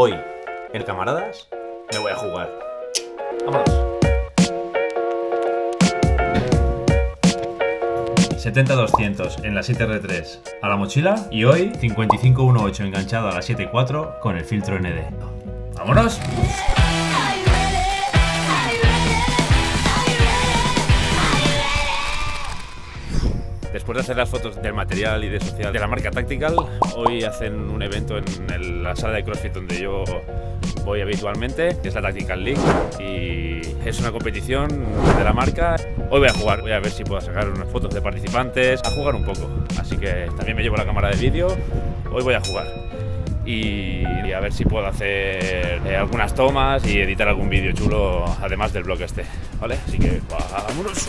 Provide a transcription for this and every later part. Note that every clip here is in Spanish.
Hoy, en Camaradas, me voy a jugar. Vámonos. 70-200 en la 7R3 a la mochila y hoy 55-18 enganchado a la 7.4 con el filtro ND. ¡Vámonos! Después de hacer las fotos del material y de social de la marca Tactical, hoy hacen un evento en la sala de CrossFit donde yo voy habitualmente, que es la Tactical League, y es una competición de la marca. Hoy voy a jugar, voy a ver si puedo sacar unas fotos de participantes, a jugar un poco. Así que también me llevo la cámara de vídeo, hoy voy a jugar. Y, a ver si puedo hacer eh, algunas tomas y editar algún vídeo chulo, además del blog este, ¿vale? Así que vámonos.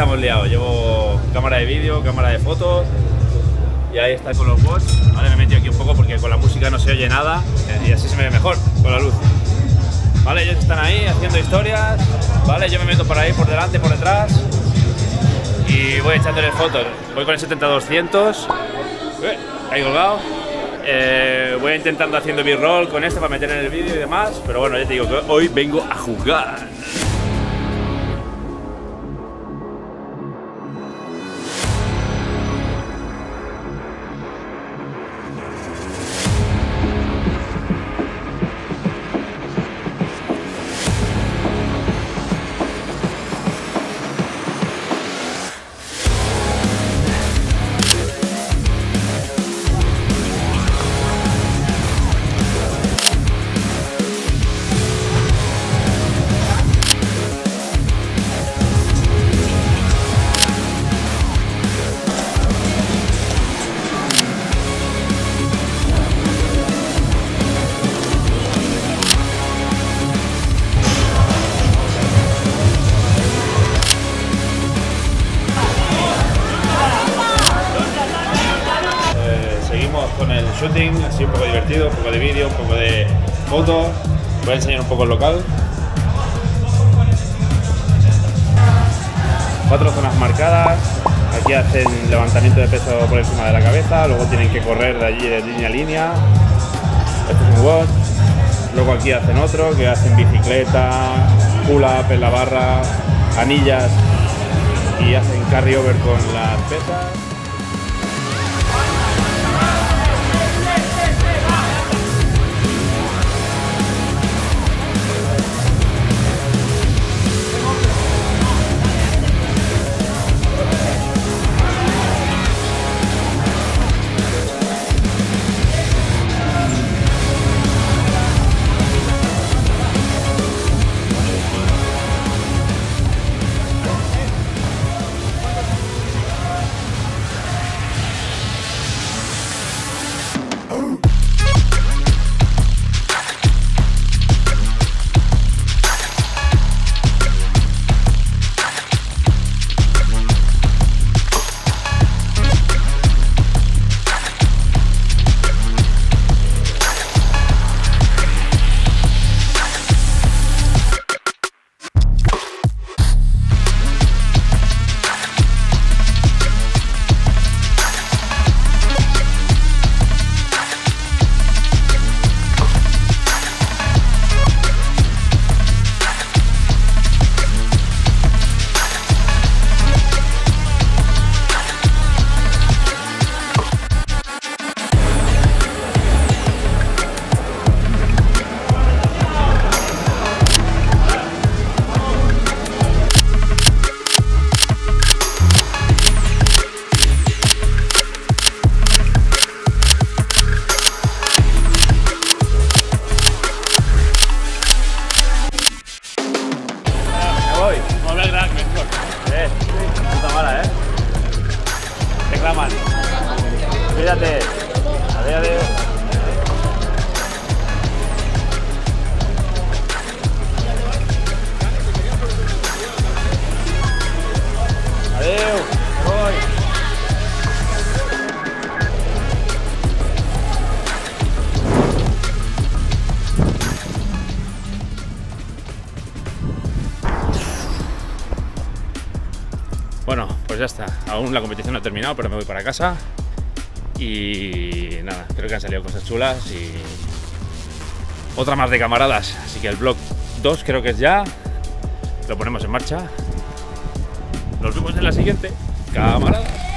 Estamos liados, llevo cámara de vídeo, cámara de fotos y ahí está con los bots. Vale, me he metido aquí un poco porque con la música no se oye nada y así se me ve mejor con la luz. Vale, ellos están ahí haciendo historias, vale, yo me meto por ahí, por delante, por detrás y voy echándoles fotos. Voy con el 70-200, eh, ahí colgado. Eh, voy intentando haciendo b-roll con este para meter en el vídeo y demás, pero bueno, ya te digo que hoy vengo a jugar. Shooting, así un poco divertido, un poco de vídeo, un poco de fotos. Voy a enseñar un poco el local. Cuatro zonas marcadas. Aquí hacen levantamiento de peso por encima de la cabeza, luego tienen que correr de allí de línea a línea. Esto es un watch. Luego aquí hacen otro, que hacen bicicleta, pull up en la barra, anillas y hacen carry over con las pesas. voy. Molt bé, gran, Víctor. Bé, puta mare, eh? Te claman. Cuídate. Adéu, adéu. Ya está. Aún la competición ha terminado, pero me voy para casa. Y nada, creo que han salido cosas chulas y otra más de camaradas. Así que el blog 2 creo que es ya. Lo ponemos en marcha. Nos vemos en la siguiente. Camaradas.